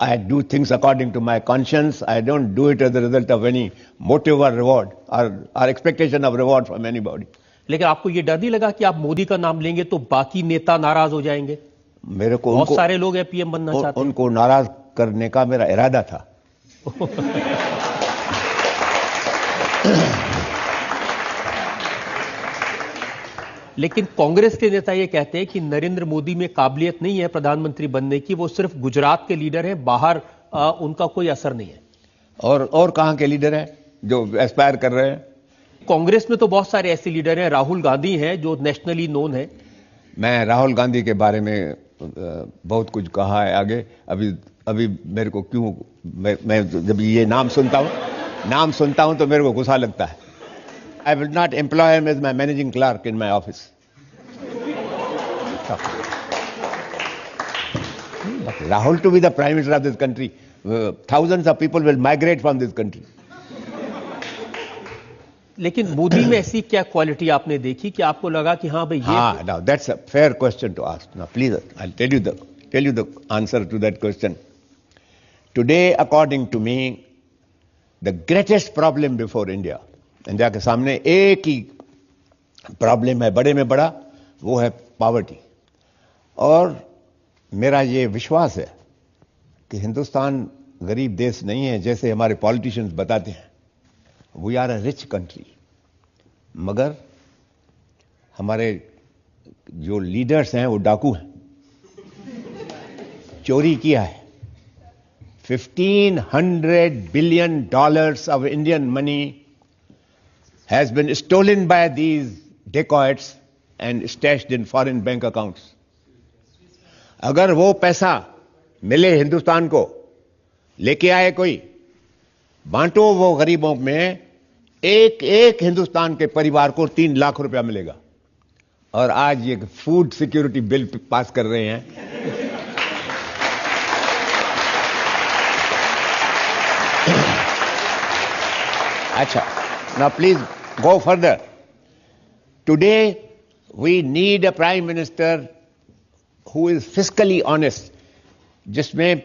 I do things according to my conscience. I don't do it as a result of any motive or reward or, or expectation of reward from anybody. लेकिन आपको ये डर नहीं लगा कि आप मोदी का नाम लेंगे तो बाकी नेता नाराज़ हो जाएँगे मेरे को बहुत सारे लोग हैं पीएम बनना उन, चाहते हैं उनको नाराज़ करने का मेरा इरादा था लेकिन कांग्रेस के नेता ये कहते हैं कि नरेंद्र मोदी में काबिलियत नहीं है प्रधानमंत्री बनने की वो सिर्फ़ गुजरात के लीडर हैं बाहर आ, उनका कोई असर नहीं है। और और कहाँ के लीडर हैं जो एस्पायर कर रहे हैं? कांग्रेस में तो बहुत सारे ऐसे लीडर हैं राहुल गांधी हैं जो नेशनली नोन है। मैं राहुल गांधी के बारे में बहुत कुछ कहा है आगे। अभी अभी मेरे को क्यों मैं, मैं जब ये नाम सुनता हूँ नाम सुनता हूँ तो मेरे को गुस्सा लगता है। I will not employ him as my managing clerk in my office Rahul to be the prime minister of this country, uh, thousands of people will migrate from this country. लेकिन मोदी में ऐसी क्या क्वालिटी आपने देखी कि आपको लगा कि हाँ भाई ये Ah, now that's a fair question to ask. Now, please, I'll tell you the tell you the answer to that question. Today, according to me, the greatest problem before India, India के सामने एक ही problem है, बड़े में बड़ा, वो है poverty और मेरा ये विश्वास है कि हिंदुस्तान गरीब देश नहीं है, जैसे हमारे पॉलिटिशियंस बताते हैं. We are a rich country मगर हमारे जो लीडर्स हैं, वो डाकू हैं. चोरी किया है. 1500 billion dollars of Indian money has been stolen by these dacoits and stashed in foreign bank accounts. अगर वो पैसा मिले हिंदुस्तान को, लेके आए कोई, बांटो वो गरीबों में एक एक हिंदुस्तान के परिवार को तीन लाख रुपया मिलेगा और आज ये फ़ूड सिक्योरिटी बिल पास कर रहे हैं अच्छा ना please go further. Today, we need a prime minister who is fiscally honest, जिसमें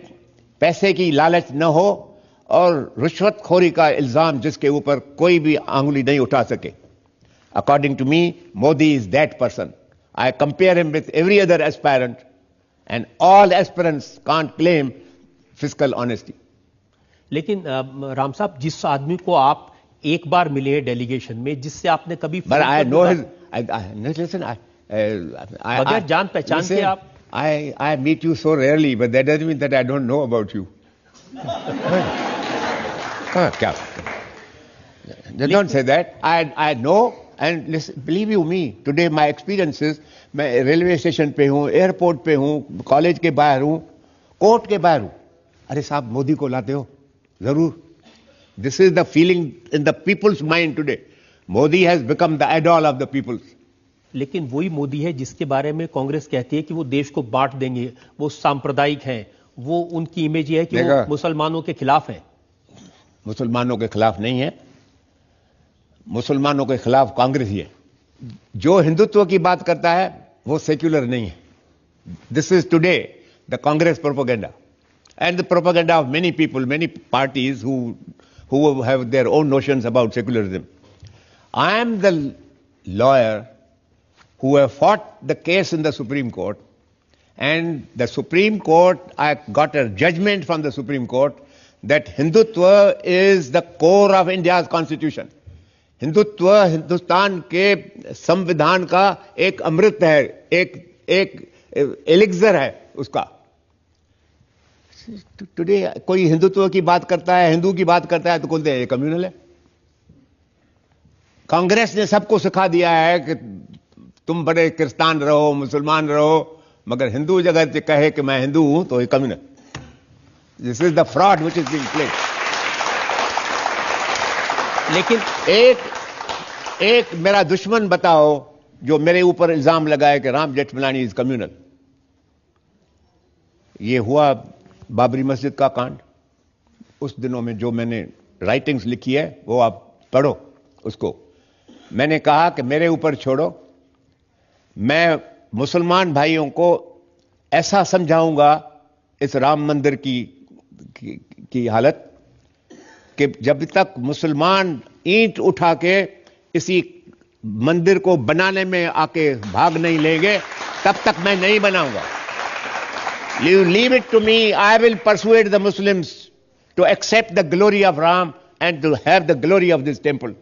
पैसे की लालच न हो और रिश्वतखोरी का इल्ज़ाम जिसके ऊपर कोई भी आंगुली नहीं उठा सके। According to me Modi is that person I compare him with every other aspirant and all aspirants can't claim physical honesty लेकिन राम साहब, जिस आदमी को आप एक बार मिले हैं डेलीगेशन में जिससे आपने कभी But I know his. I, I, listen, I, uh, I, बगैर जान पहचान listen, के आप- I, I meet you so rarely, but that doesn't mean that I don't know about you. हाँ, क्या? Don't say that. I, I know, and listen, believe you me, today my experiences, मैं railway station पे हूँ airport पे हूँ college के बाहर हूँ कोर्ट के बाहर हूँ अरे साहब मोदी को लाते हो ज़रूर This is the feeling in the people's mind today. Modi has become the idol of the people. लेकिन वही मोदी है जिसके बारे में कांग्रेस कहती है कि वो देश को बांट देंगे वो सांप्रदायिक हैं वो उनकी इमेज ये है कि वो। मुसलमानों के खिलाफ हैं मुसलमानों के खिलाफ नहीं है मुसलमानों के खिलाफ कांग्रेस ही है जो हिंदुत्व की बात करता है वो सेक्युलर नहीं है this is today the Congress propaganda and the propaganda of many people many parties who Who have their own notions about secularism I am the lawyer who have fought the case in the Supreme Court, and the Supreme Court, I got a judgment from the Supreme Court that Hindutva is the core of India's constitution. Hindutva Hindustan के संविधान का एक अमृत है एक एक elixir है उसका today कोई हिंदुत्व की बात करता है हिंदू की बात करता है तो कौन दे कम्युनल है. कांग्रेस ने सबको सिखा दिया है कि तुम बड़े क्रिस्तान रहो मुसलमान रहो मगर हिंदू जगत कहे कि मैं हिंदू हूँ तो ये communal this is the fraud which is being played लेकिन एक एक मेरा दुश्मन बताओ जो मेरे ऊपर इल्ज़ाम लगाए कि राम जेठमलानी इज़ कम्युनल ये हुआ बाबरी मस्जिद का कांड। उस दिनों में जो मैंने राइटिंग्स लिखी है वो आप पढ़ो उसको। मैंने कहा कि मेरे ऊपर छोड़ो। मैं मुसलमान भाइयों को ऐसा समझाऊँगा इस राम मंदिर की की, की हालत कि जब तक मुसलमान ईंट उठा के इसी मंदिर को बनाने में आके भाग नहीं लेंगे तब तक मैं नहीं बनाऊँगा। You leave it to me, I will persuade the Muslims to accept the glory of Ram and to have the glory of this temple.